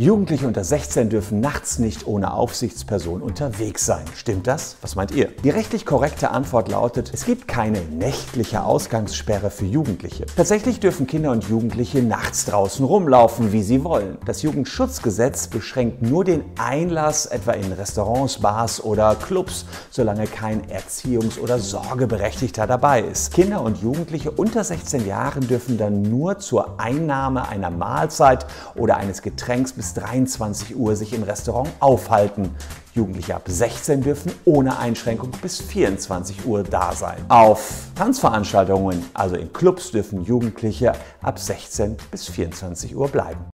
Jugendliche unter 16 dürfen nachts nicht ohne Aufsichtsperson unterwegs sein. Stimmt das? Was meint ihr? Die rechtlich korrekte Antwort lautet, es gibt keine nächtliche Ausgangssperre für Jugendliche. Tatsächlich dürfen Kinder und Jugendliche nachts draußen rumlaufen, wie sie wollen. Das Jugendschutzgesetz beschränkt nur den Einlass etwa in Restaurants, Bars oder Clubs, solange kein Erziehungs- oder Sorgeberechtigter dabei ist. Kinder und Jugendliche unter 16 Jahren dürfen dann nur zur Einnahme einer Mahlzeit oder eines Getränks bis 23 Uhr sich im Restaurant aufhalten. Jugendliche ab 16 dürfen ohne Einschränkung bis 24 Uhr da sein. Auf Tanzveranstaltungen, also in Clubs, dürfen Jugendliche ab 16 bis 24 Uhr bleiben.